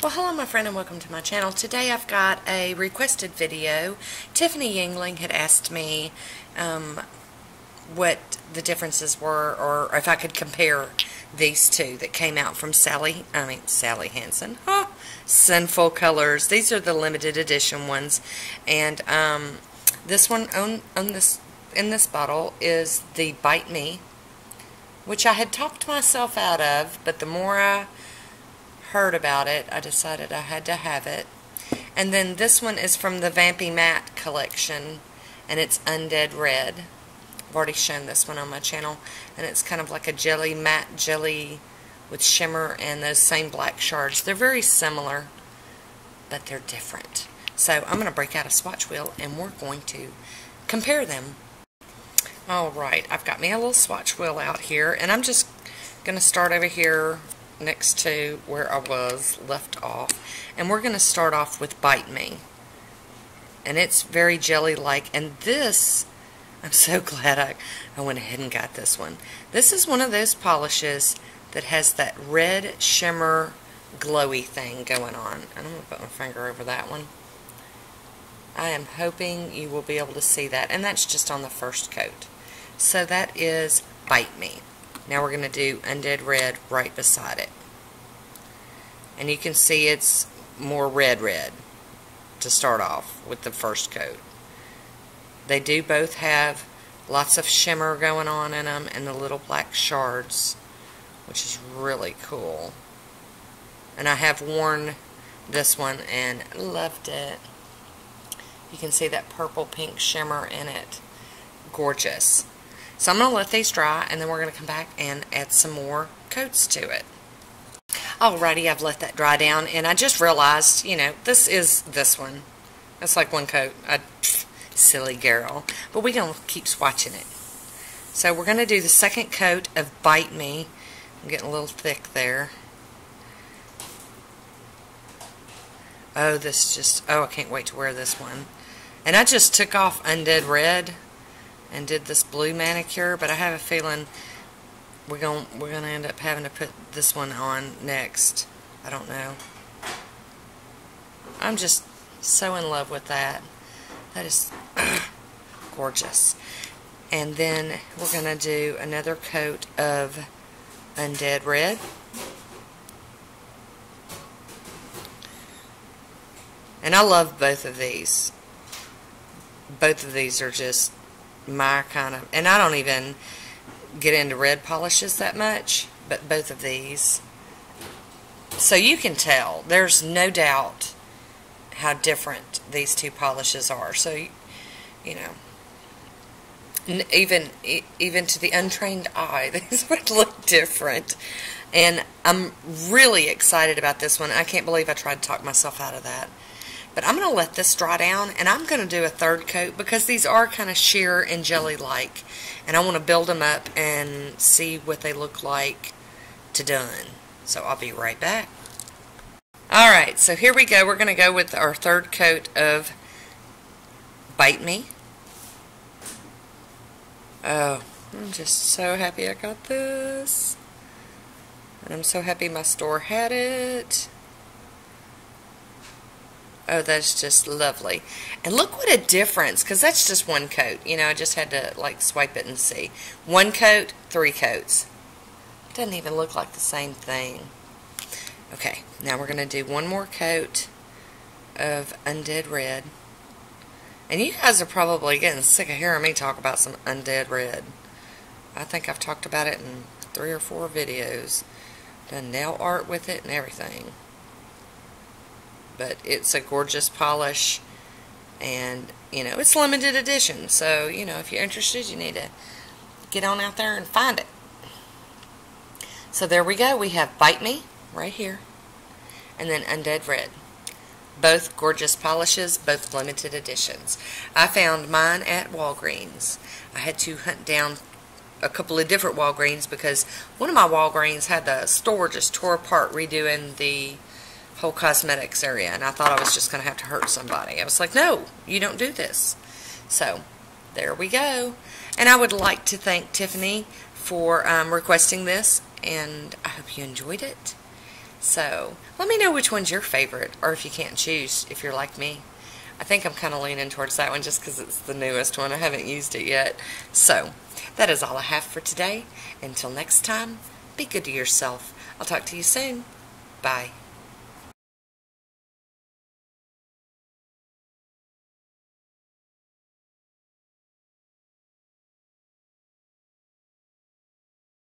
Well, hello my friend and welcome to my channel. Today I've got a requested video. Tiffany Yingling had asked me um, what the differences were or if I could compare these two that came out from Sally, I mean Sally Hansen. Huh, Sinful Colors. These are the limited edition ones and um, this one on, on this in this bottle is the Bite Me which I had talked myself out of but the more I heard about it, I decided I had to have it. And then this one is from the Vampy Matte collection, and it's Undead Red. I've already shown this one on my channel, and it's kind of like a jelly, matte jelly with shimmer and those same black shards. They're very similar, but they're different. So I'm going to break out a swatch wheel, and we're going to compare them. Alright, I've got me a little swatch wheel out here, and I'm just going to start over here next to where I was left off. And we're going to start off with Bite Me. And it's very jelly-like. And this, I'm so glad I, I went ahead and got this one. This is one of those polishes that has that red shimmer glowy thing going on. And I'm going to put my finger over that one. I am hoping you will be able to see that. And that's just on the first coat. So that is Bite Me. Now we're going to do Undead Red right beside it. And you can see it's more red red to start off with the first coat. They do both have lots of shimmer going on in them and the little black shards, which is really cool. And I have worn this one and loved it. You can see that purple pink shimmer in it. Gorgeous. So I'm going to let these dry and then we're going to come back and add some more coats to it. Alrighty, I've let that dry down and I just realized, you know, this is this one. That's like one coat. A silly girl. But we're going to keep swatching it. So we're going to do the second coat of Bite Me. I'm getting a little thick there. Oh, this just, oh, I can't wait to wear this one. And I just took off Undead Red and did this blue manicure, but I have a feeling we're going we're going to end up having to put this one on next. I don't know. I'm just so in love with that. That is gorgeous. And then we're going to do another coat of Undead Red. And I love both of these. Both of these are just my kind of, and I don't even get into red polishes that much, but both of these. So you can tell, there's no doubt how different these two polishes are. So, you know, even even to the untrained eye, these would look different. And I'm really excited about this one. I can't believe I tried to talk myself out of that. But I'm going to let this dry down and I'm going to do a third coat because these are kind of sheer and jelly-like. And I want to build them up and see what they look like to done. So I'll be right back. Alright, so here we go. We're going to go with our third coat of Bite Me. Oh, I'm just so happy I got this. And I'm so happy my store had it. Oh, that's just lovely. And look what a difference, because that's just one coat. You know, I just had to, like, swipe it and see. One coat, three coats. Doesn't even look like the same thing. Okay, now we're going to do one more coat of Undead Red. And you guys are probably getting sick of hearing me talk about some Undead Red. I think I've talked about it in three or four videos. Done nail art with it and everything but it's a gorgeous polish and you know it's limited edition. So you know if you're interested you need to get on out there and find it. So there we go. We have Bite Me right here and then Undead Red. Both gorgeous polishes both limited editions. I found mine at Walgreens. I had to hunt down a couple of different Walgreens because one of my Walgreens had the store just tore apart redoing the whole cosmetics area, and I thought I was just going to have to hurt somebody. I was like, no, you don't do this. So, there we go. And I would like to thank Tiffany for um, requesting this, and I hope you enjoyed it. So let me know which one's your favorite, or if you can't choose, if you're like me. I think I'm kind of leaning towards that one just because it's the newest one. I haven't used it yet. So that is all I have for today. Until next time, be good to yourself. I'll talk to you soon. Bye.